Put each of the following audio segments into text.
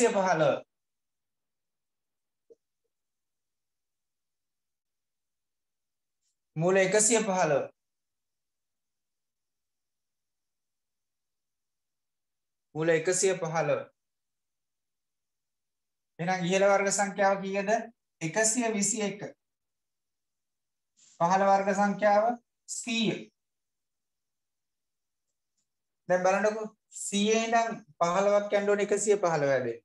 115 මූල 115 මූල 115 එහෙනම් ඉහළ වර්ග සංඛ්‍යාව කීයද 121 පහළ වර්ග සංඛ්‍යාව 100 දැන් බලන්නකෝ 100 ඉඳන් 15ක් යන්න ඕනේ 115 වැඩේ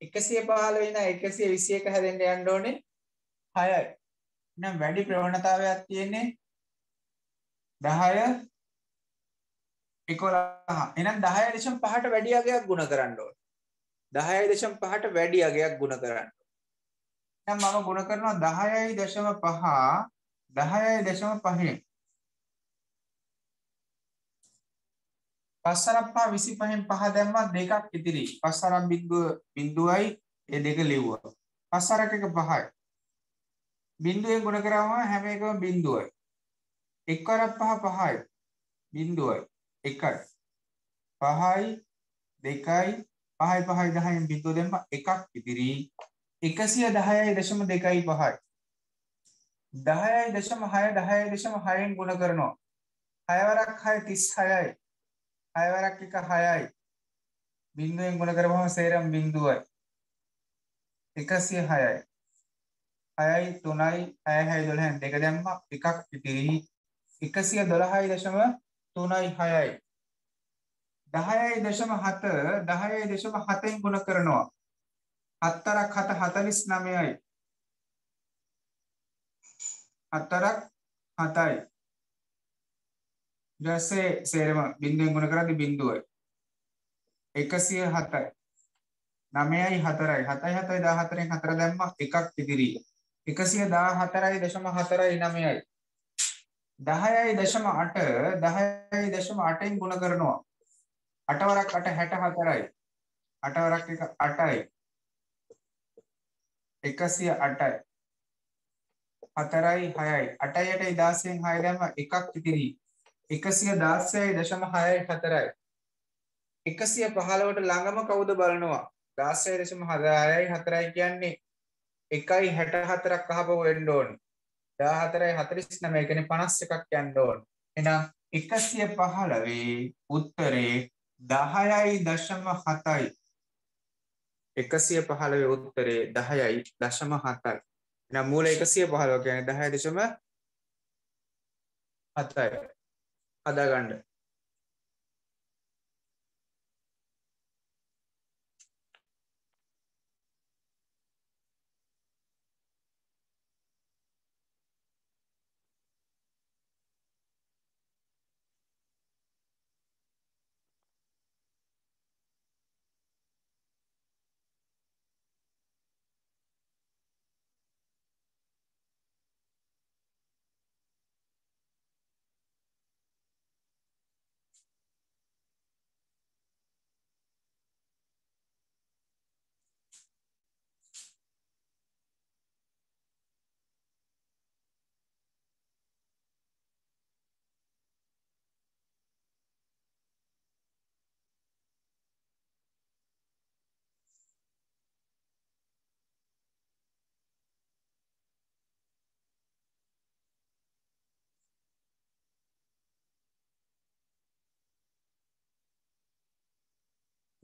115 ඉඳන් 121 හැදෙන්න යන්න ඕනේ. 6යි එහෙනම් වැඩි ප්‍රවණතාවයක් තියෙන්නේ 10 11 එහෙනම් 10.5ට වැඩි අගයක් ගුණ කරන්න ඕනේ. 10.5ට වැඩි අගයක් ගුණ කරන්න. දැන් මම ගුණ කරනවා 10.5 10.5 පස්සරක් පහ 25න් පහ දැම්මා දෙකක් ඉතිරි. පස්සරක් බිඳුව බිඳුවයි ඒ දෙක ලිව්වා. පස්සරක එක පහයි. බිඳුවෙන් ගුණ කරාම හැම එකම බිඳුවයි. එක්වරක් පහ පහයි. බිඳුවයි. එකයි. පහයි දෙකයි පහයි පහයි දහයෙන් බිඳුව දෙන්න එකක් ඉතිරි එකසිය දහයයි දශම දෙකයි පහයි දහයයි දශම හය දහය දශම හයෙන් ගුණ කරනවා හයවරක් හය තිස් හයයි හයවරක් එක හයයි. බින්දුවෙන් ගුණ කරපුවම සේරම බින්දුවයි එකසිය හයයි. හයයි තුනයි හය හය දොළහෙන් දෙක දැම්ම. එකක් ඉතිරි. එකසිය දොළහයි දශම තුනයි හයයි. දහයයි දශම හත දහයයි දශම හතෙන් ගුණ කරනවා. හත්තරක් හත හතලිස් නමයයි හත්තරක් හතයි. ජස්සේ සේරම බින්දුවෙන් ගුණ කරදි බින්දුවයි. එකසිය හතයි. නමයයි හතරයි. හතයි හතයි දා හතරෙන් හතර දැම්ම එකක් ඉදිරී එකසිය දා හතරයි දශම හතරයි නමයයි දහයයි දශම අට දහයයි දශම අටෙන් ගුණ කරනවා. අටවරක් අට හැට හතරයි අටවරක් එක අටයි. එකසිය අටයි. හතරයි හයයි. අටයටයි දාසයෙන් හය දැම එකක් ඉතිරී එකසිය දාස්සයයි දශම හයයි හතරයි. එකසිය පහළවට ළඟම කවුද බලනවා? දාස්සය දශම හදායයි හතරයි කියන්නේ එකයි හැට හතරක් අහපව වෙන්න ඕනේ. දා හතරයි හතරිස් නම එකන පනස් එකක් යන්න ඕන. එනම් එකසිය පහළවේ උත්තරේ දහයයි දශම හතයි. එකසිය පහළවේ උත්තරේ දහයයි දශම හතයි. නම් මූල එකසිය පහළව කියන දහය දශම හතයි. හදාගණ්ඩ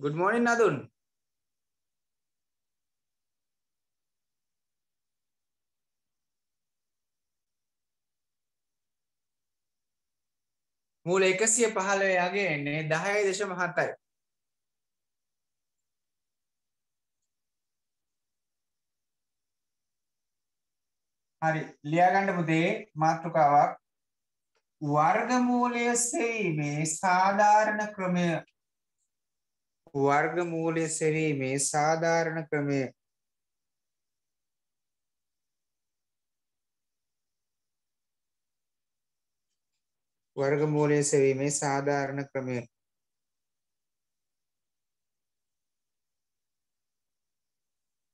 Good morning, Nadun. මූල එකසිය පහළවේ යගේ එන්නේ දහයයි දශම හතයි. හරි ලියාගන්න පුතේ මාතෘකාවක් වර්ගමූලය සෙවීමේ සාධාරණ ක්‍රමය වර්ගමූලය සෙවීමේ සාධාරණ ක්‍රමය. වර්ගමූලය සෙවීමේ සාධාරණ ක්‍රමය.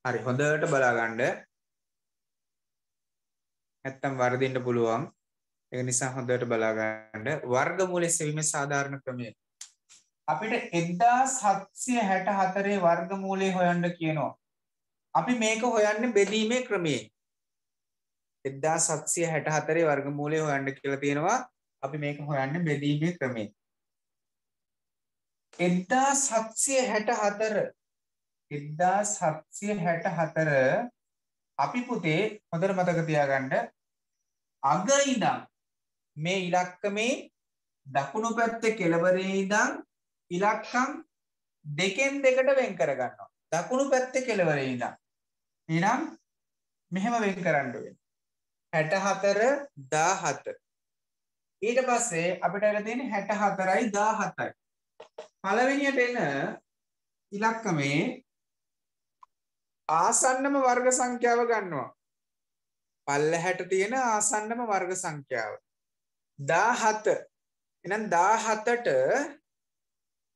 හරි හොඳට බලාගන්න. නැත්තම් වර්ධින්න පුළුවන්. ඒ නිසා හොඳට බලාගන්න. වර්ගමූලය සෙවීමේ සාධාරණ ක්‍රමය. අපිට 1764 වර්ගමූලය හොයන්න කියනවා. අපි මේක හොයන්නේ බෙදීමේ ක්‍රමයෙන්. 1764 වර්ගමූලය හොයන්න කියලා තියෙනවා. අපි මේක හොයන්නේ බෙදීමේ ක්‍රමයෙන්. 1764 1764 අපි පුතේ හොඳට මතක තියාගන්න අග ඉඳන් මේ ඉලක්කමේ දකුණු පැත්තේ කෙළවරේ ඉඳන් ඉලක්කම් දෙකෙන් දෙකට වෙන් කරගන්නවා. දකුණු පැත්තේ කෙළවරේ ඉඳන්. එහෙනම් මෙහෙම වෙන් කරන්න වෙනවා. 64 17 ඊට පස්සේ අපිට ඇවිල්ලා තියෙන්නේ 64යි 17යි. පළවෙනියට එන ඉලක්කමේ ආසන්නම වර්ග සංඛ්‍යාව ගන්නවා. පල්ලෙහැට තියෙන ආසන්නම වර්ග සංඛ්‍යාව. 17. එහෙනම් 17ට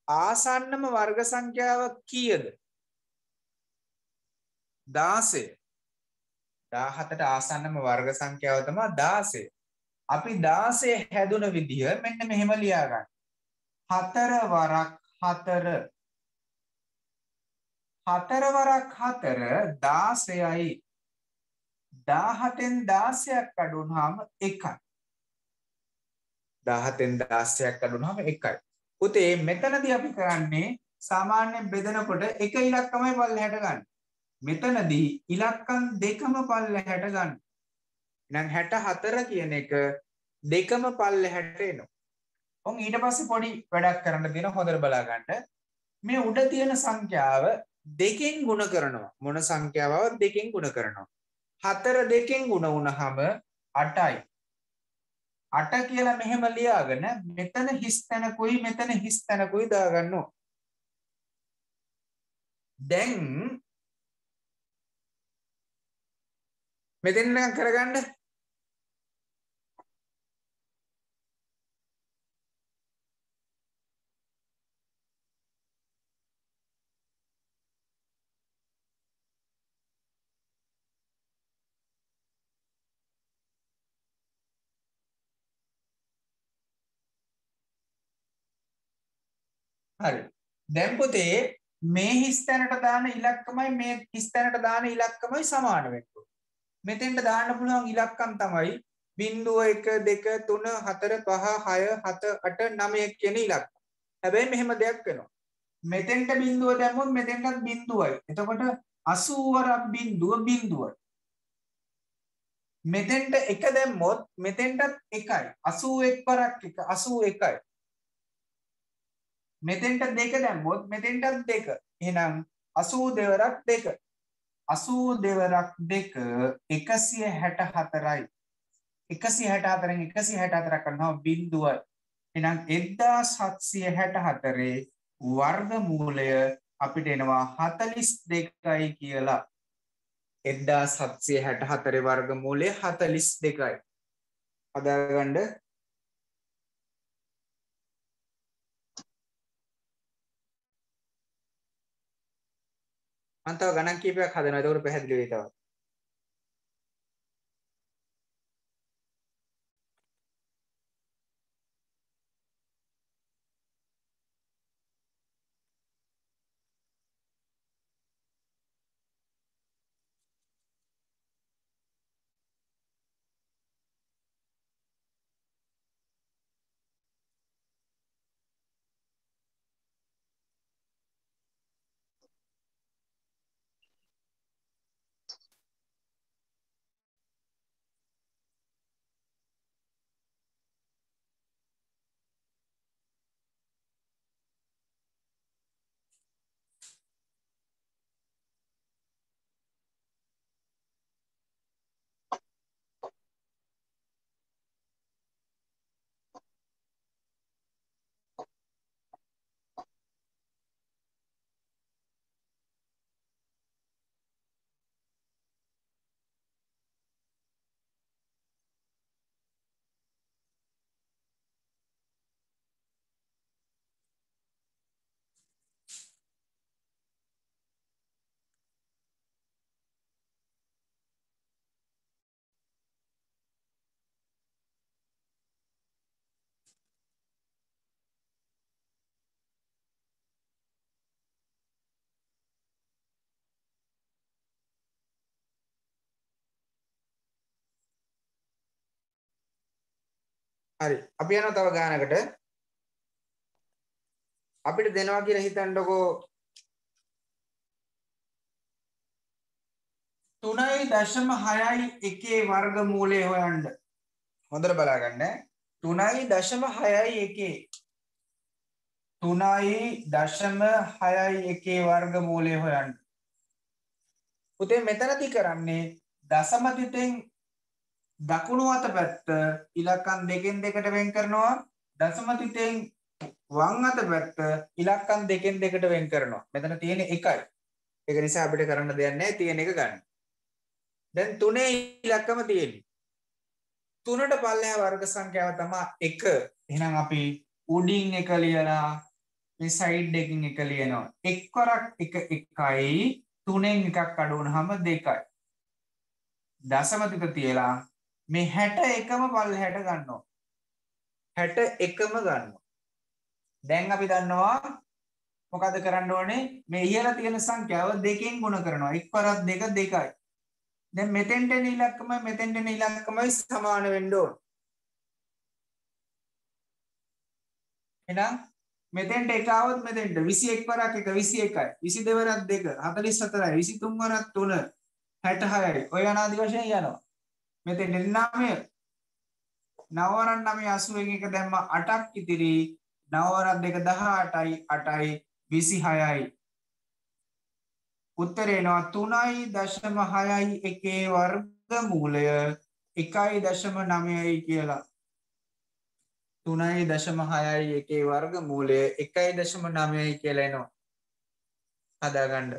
ආසන්නම වර්ග සංඛ්‍යාව කීයද? 16. 17ට ආසන්නම වර්ග සංඛ්‍යාව තමයි 16. අපි 16 හැදුන විදිහ මෙන්න මෙහෙම ලියා ගන්න. 4 වරක් 4 4 වරක් 4 16යි 17න් 16ක් අඩු වුනහම 1යි 17න් 16ක් අඩු වුනහම 1යි පුතේ මෙතනදී අපි කරන්නේ සාමාන්‍යයෙන් බෙදනකොට එක ඉලක්කමයි පල්ලෙහාට ගන්න. මෙතනදී ඉලක්කම් දෙකම පල්ලෙහාට ගන්න. එහෙනම් 64 කියන එක දෙකම පල්ලෙහාට එනවා. ඔන් ඊට පස්සේ පොඩි වැඩක් කරන්න දෙන හොඳට බලා ගන්න. මේ උඩ තියෙන සංඛ්‍යාව දෙකෙන් ගුණ කරනවා. මොන සංඛ්‍යාවවත් දෙකෙන් ගුණ කරනවා. 4 දෙකෙන් ගුණ වුණාම 8යි. 8 කියලා මෙහෙම ලියාගෙන මෙතන හිස් තැනකුයි මෙතන හිස් තැනකුයි දාගන්නවා. දැන් මෙතෙන් කරගන්න හරි. දැන් පුතේ මේ හිස් තැනට දාන ඉලක්කමයි මේ හිස් තැනට දාන ඉලක්කමයි සමාන වෙන්න ඕනේ. මෙතෙන්ට දාන්න පුළුවන් ඉලක්කම් තමයි 0 1 2 3 4 5 6 7 8 9 කියන ඉලක්කම්. හැබැයි මෙහෙම දෙයක් වෙනවා. මෙතෙන්ට බිඳුව දැම්මොත් මෙතෙන්ටත් බිඳුවයි. එතකොට 80 වරක් බිඳුව බිඳුවයි. මෙතෙන්ට එක දැම්මොත් මෙතෙන්ටත් එකයි. 81 වරක් එක 81යි. මෙතෙන්ට දෙක දැම්මොත් මෙතෙන්ටත් දෙක. එහෙනම් 82 වරක් දෙක. 82 වරක් දෙක 164යි. 164න් 164 කරනවා බිඳුවයි. එහෙනම් 1764 වර්ගමූලය අපිට එනවා 42යි කියලා. 1764 වර්ගමූලය 42යි. හදාගන්න මම තව ගණන් කීපයක් හදනවා. එතකොට පැහැදිලි වෙයි තවත්. හරි. අපි යනවා තව ගානකට. අපිට දෙනවා කියලා හිතන්නකෝ තුනයි දශම හයයි එකේ වර්ග මූලය හොයන්න. හොඳට බලාගන්න. තුනයි දශම හයයි එකේ. තුනයි දශම හයයි එකේ වර්ග මූලය හොයන්න. පුතේ මෙතනති කරන්නේ දසමතිතෙන් දකුණු අත පැත්ත ඉලක්කම් දෙකෙන් දෙකට වෙන් කරනවා. දසමතිතෙන් වං අත පැත්ත ඉලක්කම් දෙකෙන් දෙකට වෙන් කරනවා. මෙතන තියෙන එකයි. ඒක නිසා අපිට කරන්න දෙයක් නැහැ. තියෙන එක ගන්න. දැන් තුනේ ඉලක්කම තියෙන්නේ. තුනට පල්ලෙහා වර්ග සංඛ්‍යාව තමයි 1 එහෙනම් අපි උඩින් එක ලියලා මේ සයිඩ් එකකින් එක ලියනවා. එක්වරක් එක එකයි. තුනෙන් එකක් අඩු වුනහම දෙකයි. දසමතික තියලා මේ 61ම පල්ලෙහාට ගන්නවා. 61ම ගන්නවා. දැන් අපි දන්නවා මොකද කරන්න ඕනේ? මේ ඉහළ තියෙන සංඛ්‍යාව දෙකෙන් ගුණ කරනවා. එක් වරක් දෙක දෙකයි. දැන් මෙතෙන්ට එන ඉලක්කමයි මෙතෙන්ට එන ඉලක්කමයි සමාන වෙන්න ඕන. එහෙනම් මෙතෙන්ට එක આવොත් මෙතෙන්ට 21 වරක් එක 21යි 22 වරක් දෙක 44යි 23 වරක් 3 66යි ඔය අනාදි වශයෙන් යනවා. මෙතෙන්ට 9 9 වරක් 9 81 එක දැම්ම 8ක් ඉතිරි 9 වරක් දෙක 18යි 8යි 26යි උත්තරේ එනවා 3.6යි එකේ වර්ගමූලය 1.9යි කියලා. 3.6යි එකේ වර්ගමූලය 1.9යි කියලා එනවා. හදාගන්න.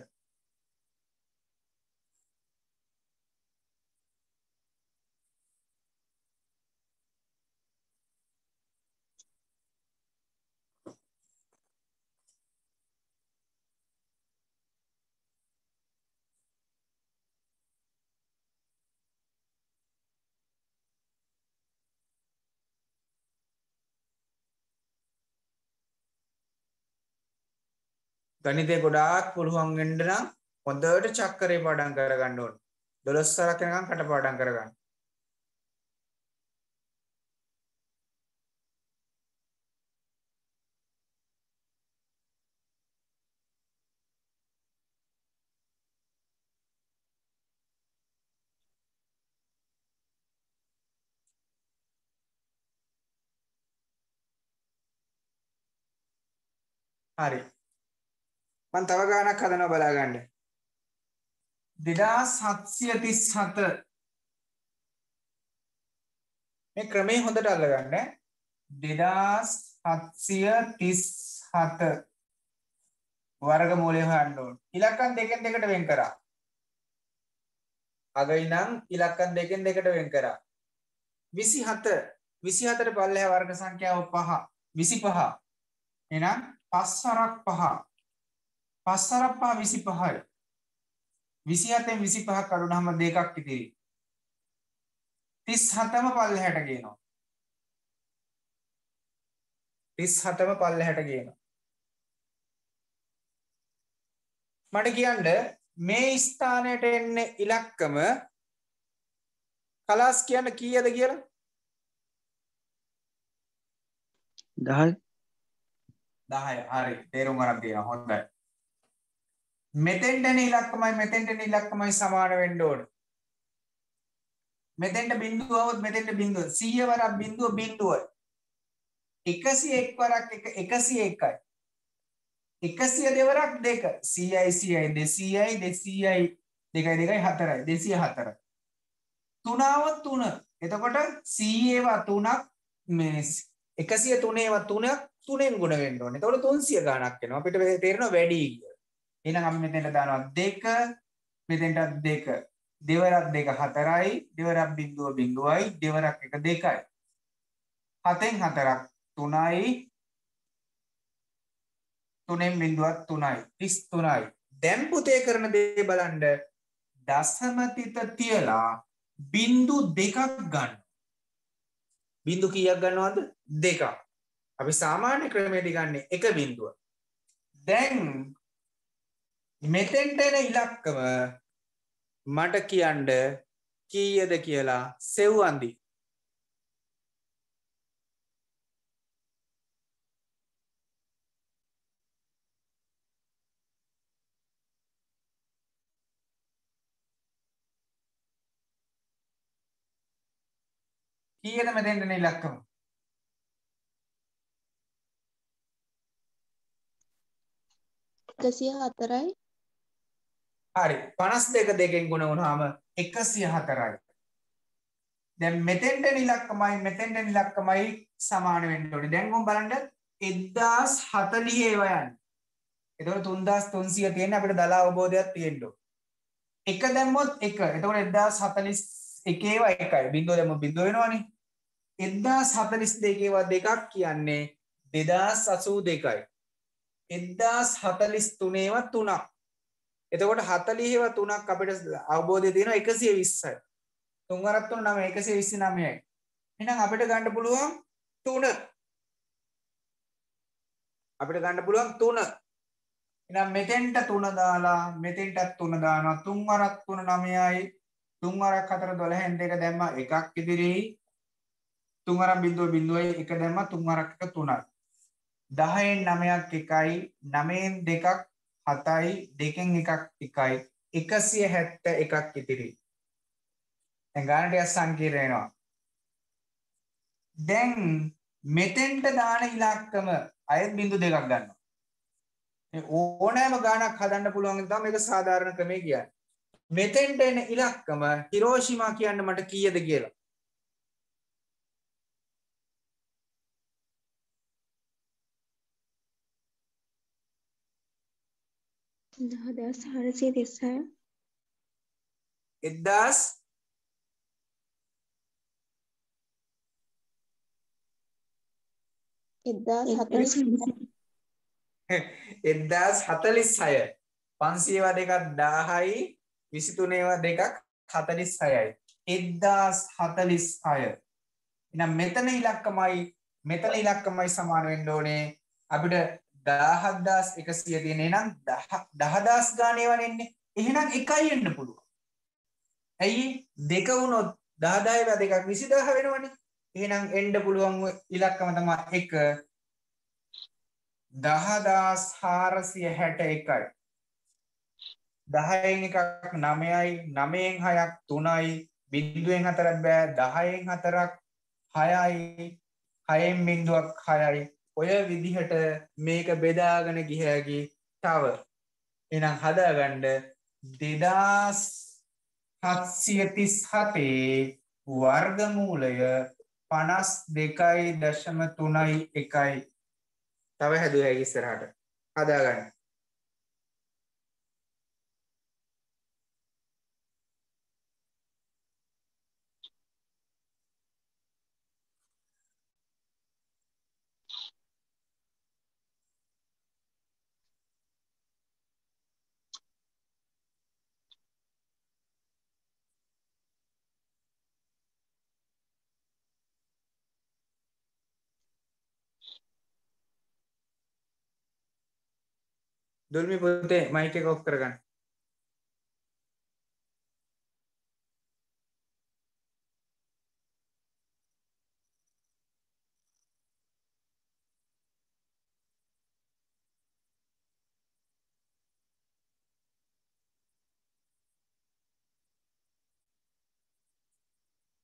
ගණිතය ගොඩාක් පුළුවන් වෙන්න නම් හොඳට චක්කරේ පාඩම් කරගන්න ඕන. 12 සරක් යනකම් කටපාඩම් කරගන්න. හරි මං තව ගානක් හදනවා බලාගන්න. 2737 මේ ක්‍රමේ හොඳට අල්ලගන්න. 2737 වර්ගමූලය හොයන්න ඕන. ඉලක්කම් දෙකෙන් දෙකට වෙන් කරා. අග ඉනම් ඉලක්කම් දෙකෙන් දෙකට වෙන් කරා. 27 24ට පල්ලෙහා වර්ග සංඛ්‍යාව 5 25 එහෙනම් 5 වරක් 5 පස්සරක් පහ විසි පහයි විසි අතෙන් විසි පහක් අඩුනහම දෙකක් ඉතිරි. තිස් හතම පල්ල හැට ගේනවා. තිස් හතම පල්ල හැට ගේනවා. මට කියන්න මේ ස්ථානයට එන්න ඉලක්කම කලාස් කියන්න කීයද කියලා? දහයි. දහය. හරි. තේරුම් අරන් තියෙනවා. හොඳයි මෙතෙන්ට එන ඉලක්කමයි මෙතෙන්ට එන ඉලක්කමයි සමාන වෙන්න ඕන. මෙතෙන්ට බිඳුව આવොත් මෙතෙන්ට බිඳුව 100 වරක් බිඳුව බිඳුවයි. 101 වරක් එක 101යි. 100 දෙවරක් දෙක 100යි 100යි 200යි 200යි 2යි 2යි 4යි 204යි. තුනාව තුන. එතකොට 100 ඒවා තුනක් මේ 103 ඒවා තුනක් තුනෙන් ගුණ වෙන්න ඕනේ. එතකොට 300 ගණක් එනවා. අපිට තේරෙනවා වැඩි කියලා. එහෙනම් අපි මෙතෙන්ට දානවා 2 මෙතෙන්ටත් 2 දෙවරක් දෙක 4යි දෙවරක් බිඳුව බිඳුවයි දෙවරක් එක 2යි හතෙන් හතරක් 3යි තුනෙන් බිඳුවක් 3යි 33යි දැන් පුතේ කරන දේ බලන්න. දසමතිත තියලා බින්දු දෙකක් ගන්න. බින්දු කීයක් ගන්නවද? දෙකක්. අපි සාමාන්‍ය ක්‍රමයේදී ගන්න එක බින්දුව දැන් මෙතෙන්ට එන ඉලක්කම මට කියන්ඩ කීයද කියලා සෙව්වන්දි. කීයද මෙතෙන්ටන ඉලක්කම? එකසිය හතරයි. හරි 52 දෙකෙන් ගුණ වුණාම 104යි. දැන් මෙතෙන්ට එන ඉලක්කමයි මෙතෙන්ට එන ඉලක්කමයි සමාන වෙන්න ඕනේ. දැන් කොහොම බලන්න 1040 ඒවා යන්නේ. එතකොට 3300 තියෙන අපිට දල අවබෝධයක් තියෙන්න ඕනේ. එක දැම්මොත් එක. එතකොට 1041 ඒවා එකයි. බිංදුව දැම්මොත් බිංදුව වෙනවනේ. 1042 ඒවා දෙකක් කියන්නේ 2082යි. 1043 ඒවා තුනක්. එතකොට 40 ඒවා තුනක් අපිට අවබෝධය තියෙනවා 120යි. තුන් වරක් තුන 9 129යි. එහෙනම් අපිට ගන්න පුළුවන් 3. අපිට ගන්න පුළුවන් 3. එහෙනම් මෙතෙන්ට 3 දාලා මෙතෙන්ටත් 3 දානවා. තුන් වරක් 3 9යි. තුන් වරක් 4 12න් දෙක දැම්මා එකක් ඉදිරි. තුන් වරක් බිඳුව බිඳුවයි එක දැම්මා තුන් වරක් එක 3යි. 10න් 9ක් එකයි 9න් දෙකක් 7යි දෙකෙන් එකක් එකයි 171ක් ඉතිරි. දැන් ගානට යස් සංකීර්ණ වෙනවා. දැන් මෙතෙන්ට දාන ඉලක්කම අයත් බිඳු දෙකක් ගන්නවා. ඕනෑම ගානක් හදන්න පුළුවන් තමයි මේක සාධාරණ ක්‍රමය කියන්නේ. මෙතෙන්ට එන ඉලක්කම හිරෝෂිමා කියන්න මට කීයද කියලා. දහදස් හාරසිය තිස්සය එදදාස් එදදාස් හතලිස් හය. පන්සීවා දෙකක් දාහයි විසිතුනේවා දෙකක් හතලිස් හයයි. එද්දාස් හතලිස් හය. එනම් මෙතන ඉලක්කමයි මෙතන ඉලක්කමයි සමාන වෙන්න ඕනේ. අපිට දාහදදාස් එකසිය තියෙන නම් දහදස් ගානයවන එන්නේ එහෙනම් එකයි එන්න පුළුව ඇයි? දෙක වුණොත් දාදායව දෙකක් විසිදාහ වෙනවනේ. එහෙනම් එන්ඩ පුළුවන් ඉලක්කම තමා එක. දහදාස් හාරසිය හැට එකයි දහයෙන් එකක් නමයයි නමයෙන් හයක් තුනයි බින්දුවෙන් හතරක් බෑ. දහයෙන් හතරක් හයයි හයෙන් බින්දුවක් හයයි. ඔය විදිහට මේක බෙදාගෙන ගිහැකි තව. එනම් හදාගණ්ඩ දෙදස් හත්සියතිස් හතේ වර්ගමූලය පනස් දෙකයි දශම තුනයි එකයි. තව හැදුව හැකිස්සරහට හදාගන්න. දුල්මි පුතේ මයික එක ඔෆ් කරගන්න.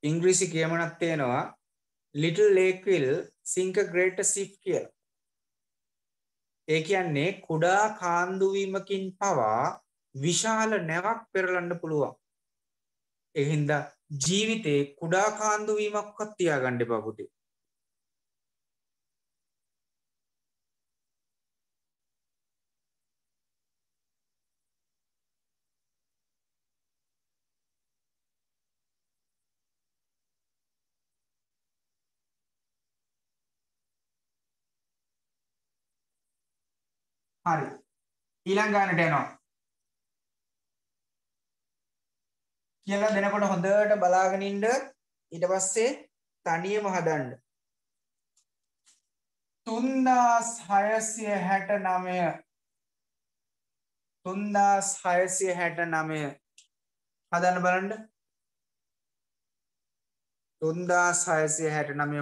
ඉංග්‍රීසි කියමනක් තියෙනවා ලිටල් ලේක්විල් සිංක ග්‍රේට සිප් කියලා. ඒ කියන්නේ කුඩා කාන්දුවීමකින් පවා විශාල නැවක් පෙරලන්න පුළුවන්. එහින්දා ජීවිතේ කුඩා කාන්දුවීමක්වත් තියාගන්න එපා හරි. ඊළඟ ගානට යනවා කියලා දෙනකොට හොඳට බලාගෙන ඉන්න. ඊට පස්සේ තනියම හදන්න. 3669 3669 හදන්න බලන්න. 3669 වර්ගමූලය තුන්දා සයිසය හැට නමේ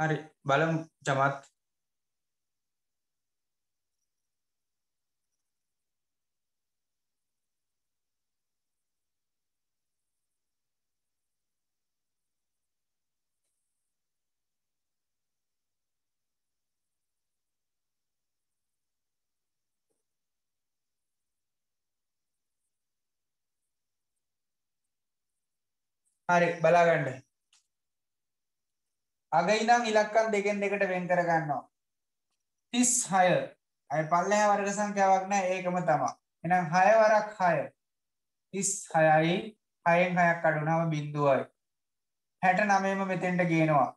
හරි බලමු චමත් හරි බලාගන්න අගයිනම් ඉලක්කම් දෙකෙන් දෙකට වෙන් කර ගන්නවා 36 අය පල්ලෙහා වර්ග සංඛ්‍යාවක් නෑ ඒකම තමයි එහෙනම් 6 වරක් 6 36යි 6න් 6ක් අඩු වුණාම බිඳුවයි 69ම මෙතෙන්ට ගේනවා.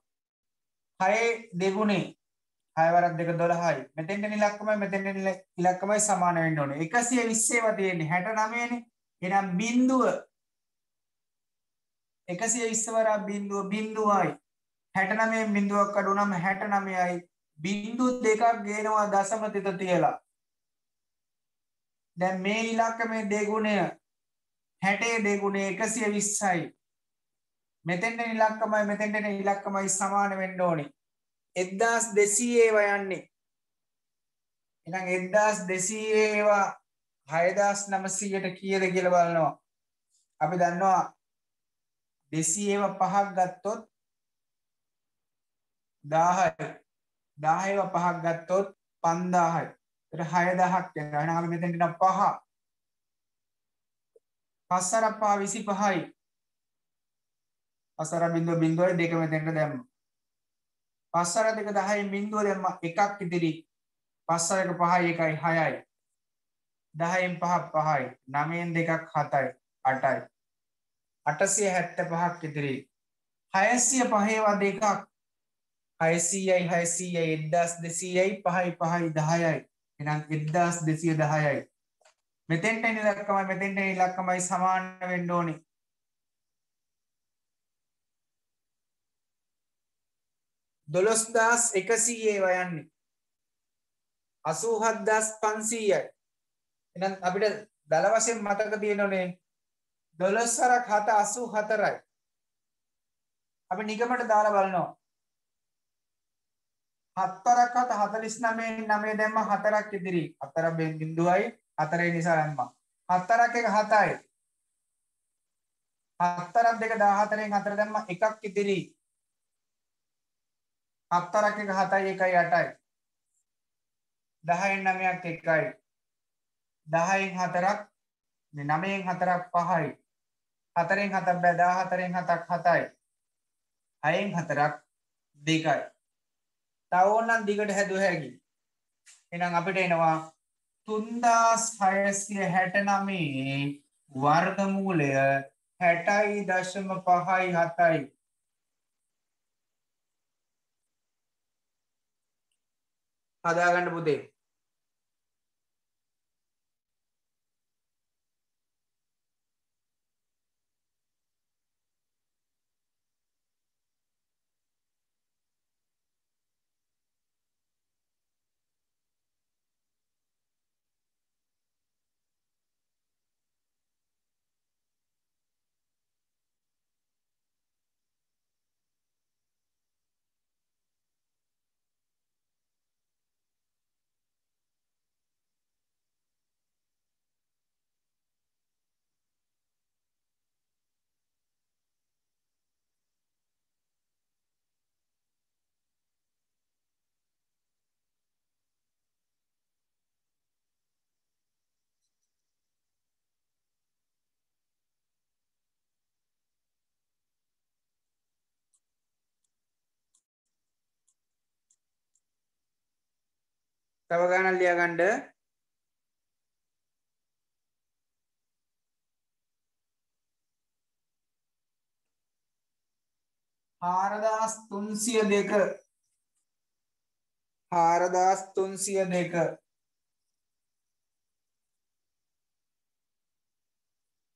6 දෙගුණේ. 6 වරක් 2 12යි මෙතෙන්ට ඉලක්කමයි මෙතෙන්ට ඉලක්කමයි සමාන වෙන්න ඕනේ. 120 ඒවා තියෙන්නේ 69නේ එහෙනම් බිඳුව එකසිය ඉස්සවරා බින්දුව බින්දුවයි. හැටනමේ බින්දුවක් අඩුනම් හැටනමයයි බින්දු දෙකක් ගේනවා දසම තිත තියලා. දැන් මේ ඉලක්ක මේ දෙගුණය හැටේ දෙගුණේ එකසිය විස්සයි. මෙතෙන්ට ඉලක්කමයි මෙතෙන්ට ඉලක්කමයි සමාන වෙන්න ඕනි. එද්දාස් දෙසීඒවා යන්නේ. එනම් එද්දාස් දෙසීඒවා හයදස් නමසීයට කියද කියල බලනවා. අපි දන්නවා දෙසීව පහක් ගත්තොත් දාහයි. දාහව පහක් ගත්තොත් පන්දාහයි. හය දහක් යනම මෙතැට පහ. පස්සර පා විසි පහයි අසර බිඳුව බිඳුවයි දෙක මෙතැට දැම්ම. පස්සර දෙක දහයි බින්දුව දෙම එකක් ඉදිරි. පස්සරක පහයි එකයි හයයි. දහයින් පහ පහයි. නමයෙන් දෙකක් හතයි අටයි. අටසිය හැත්ත පහක් ඉදිරි. හයසිය පහේවා දෙකක්. හයසීයයි හයසීය එද්දස් දෙසීයයි පහයි පහයි දහයයි. එනම් එද්දස් දෙසිය දහයයි. මෙතෙන්ට ඉලක්කමයි මෙතෙන්ට ඉලක්කමයි සමාන වෙන්ඩෝනි දොළොස්දස් එකසීයේ වයන්නේ. අසූහත්දස් පන්සීයයි. එනම් අපිට දළ වශයෙන් මතක තියෙනනේ. දොළොස්සරක් හත අසූ හතරයි. අපි නිගමට දාලා බලනවා. හත්තරක් හත හතලිස් නමේ නමේ දැම්ම හතරක් ඉදිරි. අතර බින්දුවයි හතරේ නිසා දැම්ම. හත්තරක් එක හතයි. හත්තරක් දෙක දාහතරෙන් හතර දැම්ම එකක් ඉදිරි. හත්තරක් එක හතයි එකයි අටයි. දහයෙන් නමයක් එකයි. දහයෙන් හතරක් නමයෙන් හතරක් පහයි. හතරෙන් හතක් බැදා හතරෙන් හතක් හතයි. හයෙන් හතරක් දෙකයි. තවෝන්නන් දිගට හැදුව හැකි. එනම් අපිට එනවා තුන්දාස් හයසිය හැට නමේ වර්ගමූලය හැටයි දශම පහයි හතයි. හදාගන්න පුතේ. තව ගානක් ලියගන්න. හාරදාස් තුන්සිය දෙක හාරදාස් තුන්සිය දෙක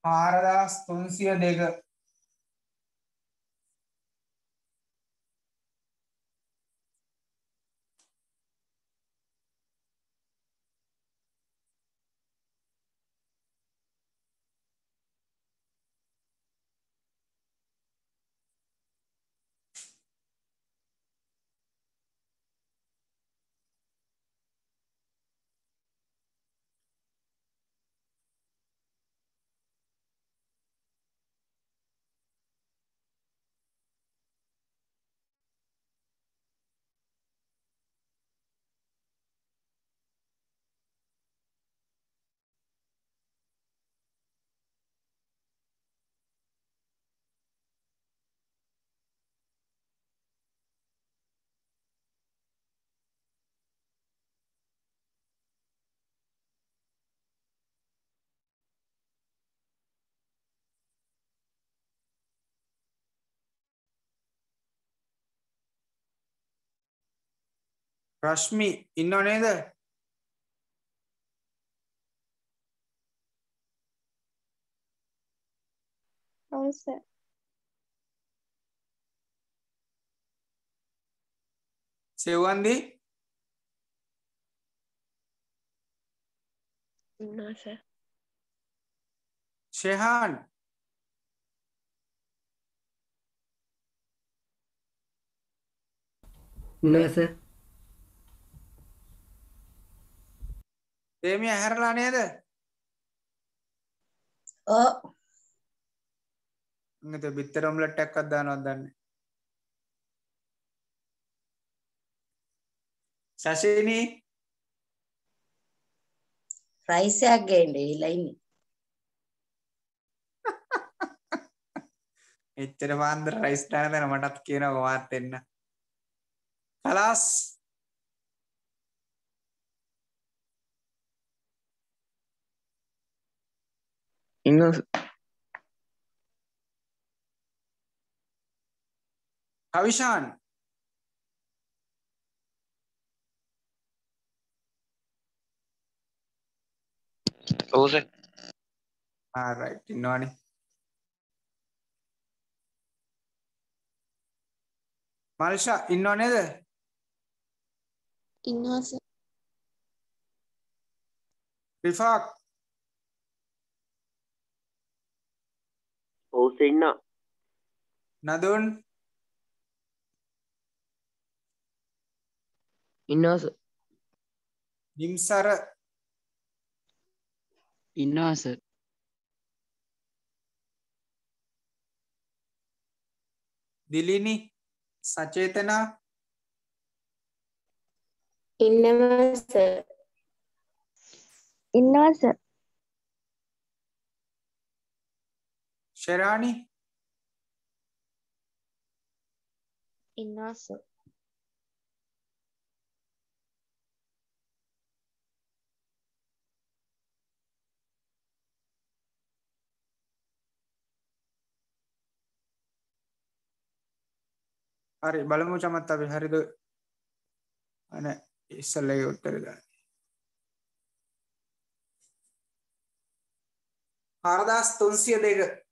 හාරදාස් තුන්සිය දෙක රශ්මි ඉන්නව නේද ඔව් සර් සෙව්වන්දි ඉන්නවා සර් ෂෙහාන් ඉන්නවා සර් තේමිය ඇහැරලා නේද? ඉංගත බිත්තර ඔම්ලට් එකක් දානවද දන්නේ? ශෂිනී රයිස් එකක් ගේන්න ගිහිල්ලා ඉන්නේ. එච්චර පාන්දර රයිස් දාන මටත් කියනවා මාත් එන්න. කලාස් ඉන්නවා සර් කවිෂාන් ඔව් සර් ආරයිට් ඉන්නවනේ මල්ෂා ඉන්නව නේද ඉන්නවා සර් රිෆාක් ඔව් සර් ඉන්නවා. නදුන් ඉන්නවා සර් නිම්සර? ඉන්නවා සර් දිලිනි? සචේතනා? ඉන්නවා සර් ඉන්නවා සර් ශෙරානි ඉන්නවා සර් හරි බලමු චමත් අපි හරිද? අන ඉස්සල්ලගේ උත්තර ගන්න. හරදාස් තුන්සිය දෙක